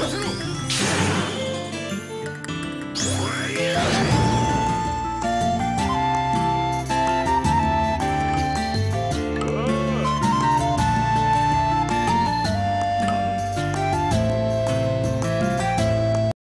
무슨